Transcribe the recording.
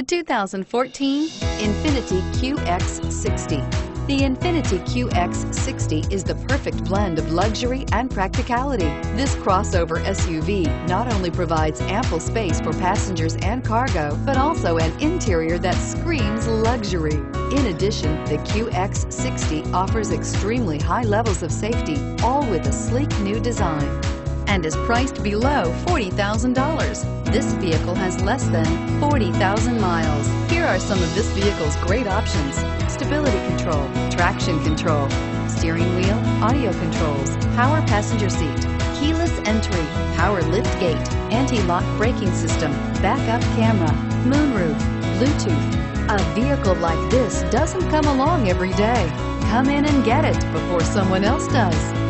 The 2014 Infiniti QX60. The Infiniti QX60 is the perfect blend of luxury and practicality. This crossover SUV not only provides ample space for passengers and cargo, but also an interior that screams luxury. In addition, the QX60 offers extremely high levels of safety, all with a sleek new design and is priced below $40,000. This vehicle has less than 40,000 miles. Here are some of this vehicle's great options. Stability control, traction control, steering wheel, audio controls, power passenger seat, keyless entry, power lift gate, anti-lock braking system, backup camera, moonroof, Bluetooth. A vehicle like this doesn't come along every day. Come in and get it before someone else does.